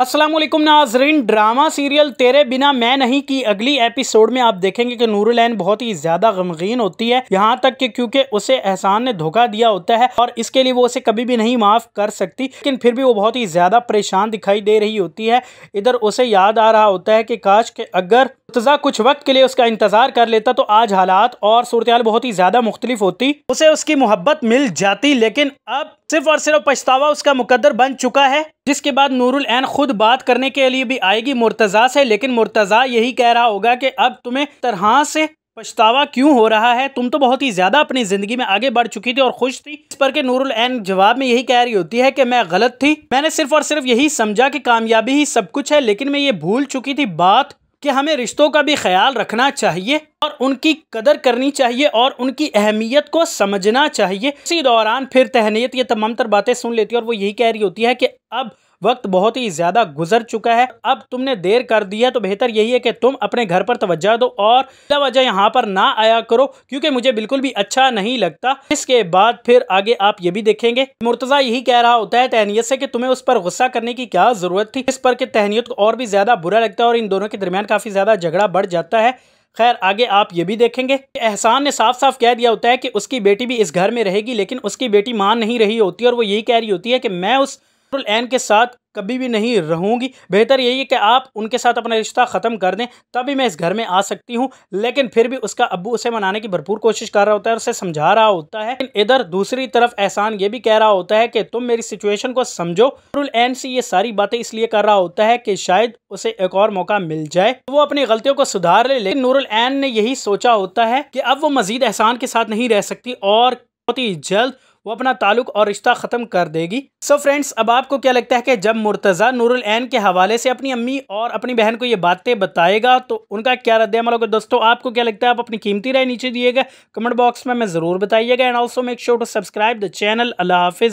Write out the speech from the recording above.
असलम नाजरीन, drama, serial तेरे बिना मैं नहीं की अगली एपिसोड में आप देखेंगे कि नूरुलैन बहुत ही ज़्यादा गमगीन होती है, यहाँ तक कि क्योंकि उसे एहसान ने धोखा दिया होता है और इसके लिए वो उसे कभी भी नहीं माफ़ कर सकती, लेकिन फिर भी वो बहुत ही ज़्यादा परेशान दिखाई दे रही होती है। इधर उसे याद आ रहा होता है कि काश के अगर मुर्तज़ा कुछ वक्त के लिए उसका इंतज़ार कर लेता तो आज हालात और सूरत बहुत ही ज़्यादा मुख्तलिफ़ होती। उसे उसकी मोहब्बत मिल जाती, लेकिन अब सिर्फ़ और सिर्फ़ पछतावा उसका मुकदर बन चुका है, जिसके बाद नूरुल एन खुद बात करने के लिए भी आएगी मुर्तज़ा से, लेकिन मुर्तज़ा यही कह रहा होगा कि अब तुम्हें तरह से पछतावा क्यों हो रहा है? तुम तो बहुत ही ज़्यादा अपनी ज़िंदगी में आगे बढ़ चुकी थी और खुश थी। इस पर के नूरुल एन जवाब में यही कह रही होती है कि मैं गलत थी। मैंने सिर्फ़ और सिर्फ़ यही समझा कि कामयाबी ही सब कुछ है, लेकिन मैं ये भूल चुकी थी बात कि हमें रिश्तों का भी ख्याल रखना चाहिए और उनकी कदर करनी चाहिए और उनकी अहमियत को समझना चाहिए। इसी दौरान फिर तहनीत ये तमाम तर बातें सुन लेती है और वो यही कह रही होती है कि अब वक्त बहुत ही ज़्यादा गुजर चुका है। अब तुमने देर कर दिया तो बेहतर यही है कि तुम अपने घर पर तवज्जो दो और वजह यहाँ पर ना आया करो, क्योंकि मुझे बिल्कुल भी अच्छा नहीं लगता। इसके बाद फिर आगे आप ये भी देखेंगे। मुर्तज़ा यही कह रहा होता है तहनीत से कि तुम्हें उस पर गुस्सा करने की क्या ज़रूरत थी? इस पर तहनीत को और भी ज़्यादा बुरा लगता है और इन दोनों के दरमियान काफ़ी ज़्यादा झगड़ा बढ़ जाता है। खैर, आगे आप ये भी देखेंगे। एहसान ने साफ़ साफ़ कह दिया होता है कि उसकी बेटी भी इस घर में रहेगी, लेकिन उसकी बेटी मान नहीं रही होती और वो यही कह रही होती है कि मैं उस एन के साथ कभी भी नहीं रहूँगी। बेहतर यही है कि आप उनके साथ अपना रिश्ता ख़त्म कर दें, तभी मैं इस घर में आ सकती हूँ। लेकिन फिर भी उसका अब्बू उसे मनाने की भरपूर कोशिश कर रहा होता है उसे समझा रहा होता है। इधर दूसरी तरफ़ एहसान ये भी कह रहा होता है कि तुम मेरी सिचुएशन को समझो। नूरुल एन से ये सारी बातें इसलिए कर रहा होता है कि शायद उसे एक और मौका मिल जाए। वो अपनी गलतियों को सुधार ले, लेकिन नूरुल एन ने यही सोचा होता है कि अब वो मजीद एहसान के साथ नहीं रह सकती और बहुत ही जल्द वो अपना ताल्लुक और रिश्ता ख़त्म कर देगी। सो so फ्रेंड्स अब आपको क्या लगता है कि जब मुर्तज़ा नूरुल एन के हवाले से अपनी अम्मी और अपनी बहन को ये बातें बताएगा तो उनका क्या रद्द अमल होगा? दोस्तों, आपको क्या लगता है आप अपनी कीमती राय नीचे दिएगा? कमेंट बॉक्स में मैं ज़रूर बताइएगा and also make sure to subscribe the channel अल्लाह हाफिज़।